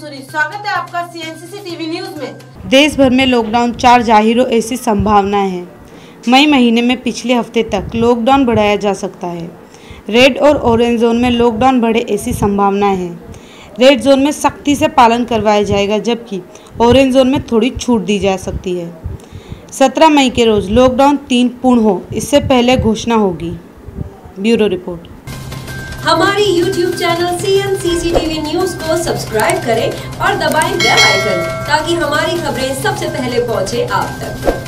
स्वागत है आपका सीएनसीसी टीवी न्यूज़ में देश भर में। लॉकडाउन चार ज़ाहिर ऐसी संभावनाएँ हैं। मई महीने में पिछले हफ़्ते तक लॉकडाउन बढ़ाया जा सकता है। रेड और ऑरेंज जोन में लॉकडाउन बढ़े ऐसी संभावनाएँ हैं। रेड जोन में सख्ती से पालन करवाया जाएगा जबकि ऑरेंज जोन में थोड़ी छूट दी जा सकती है। सत्रह मई के रोज लॉकडाउन तीन पूर्ण हो इससे पहले घोषणा होगी। Bureau report. हमारी YouTube channel C N C C TV subscribe करें और दबाएँ बेल आइकन ताकि हमारी खबरें सबसे पहले पहुँचे आप तक।